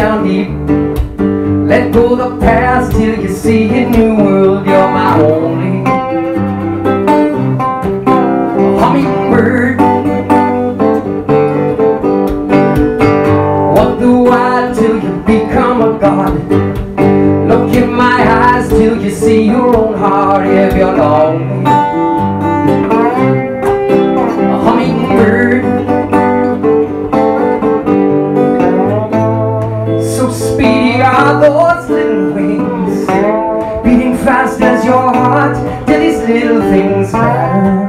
down deep. Let go the past till you see a new world. You're my only hummingbird. Walk the wild till you become a god. Look in my eyes till you see your own heart if you're lonely. Are those little wings, beating fast as your heart. Do these little things matter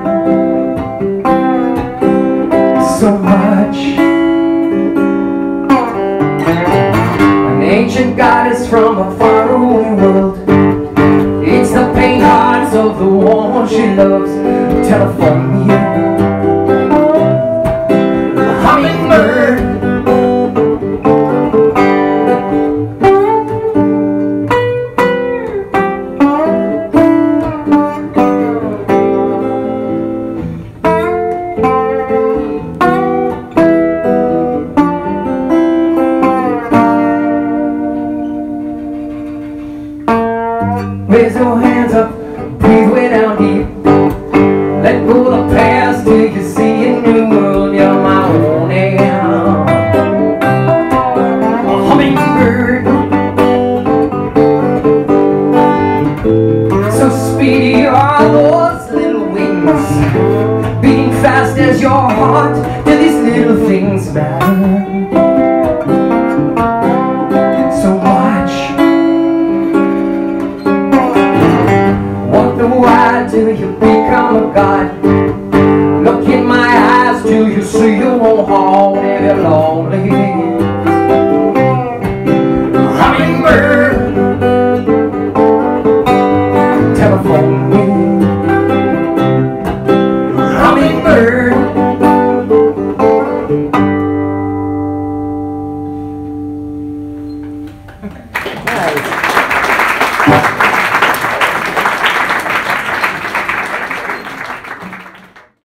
so much? An ancient goddess from a faraway world. It's the faint hearts of the one she loves. Telephone Raise your hands up, breathe way down deep. Let go the past till you see a new world. You're my own now. A hummingbird. So speedy are those little wings, beating fast as your heart. Do these little things matter? Till you become a god. Look in my eyes till you see own heart if you're lonely. Hummingbird.